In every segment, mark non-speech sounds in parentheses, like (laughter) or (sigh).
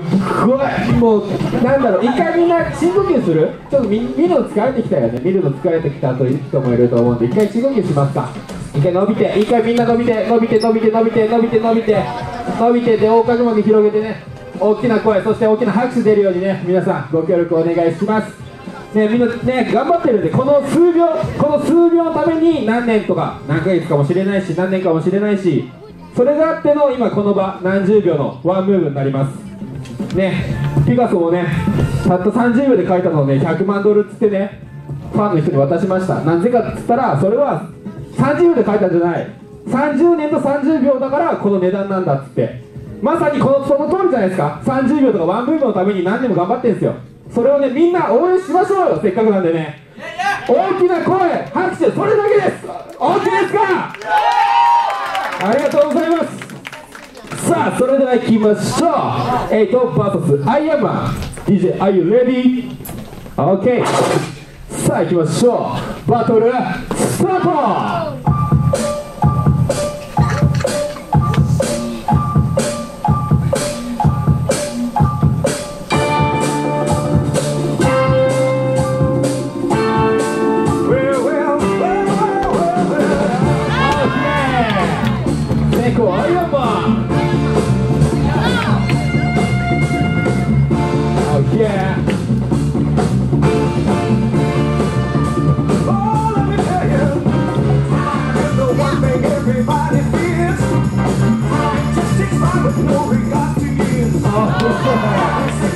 すっごい。もうなんだろう一回みんな深呼吸する？ちょっと見見るの疲れてきたよね。見るの疲れてきたという人もいると思うんで一回深呼吸しますか。一回伸びて一回みんな伸びて伸びて伸びて伸びて伸びて伸びて伸びてで横隔膜広げてね。大きな声そして大きな拍手出るようにね皆さんご協力お願いします。ね、みんなね頑張ってるんでこの数秒この数秒のために何年とか何ヶ月かもしれないし何年かもしれないしそれがあっての今この場何十秒のワンムーブになります。ねピカソもねたった30秒で描いたのをね100万ドルっつってねファンの人に渡しました。なぜかっつったらそれは30秒で描いたんじゃない。30年と30秒だからこの値段なんだっつって。まさにこのその通りじゃないですか。30秒とかワンムーブのために何年も頑張ってるんですよ。それをねみんな応援しましょうよ。せっかくなんでね。大きな声拍手それだけです。大きいですか？ありがとうございますさあそれではいきましょう8 VS アイアンマン DJ are you ready? OK okay. さあいきましょうバトルスタート everybody fears. Just takes time with no regard to years. (laughs)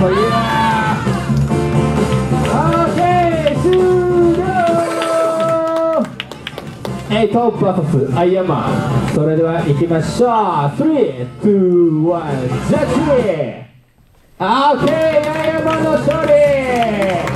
Oh yeah OK 終了エイト VS アイアンマン。それでは行きましょう。321ジャッジ OK アイアンマンの勝利!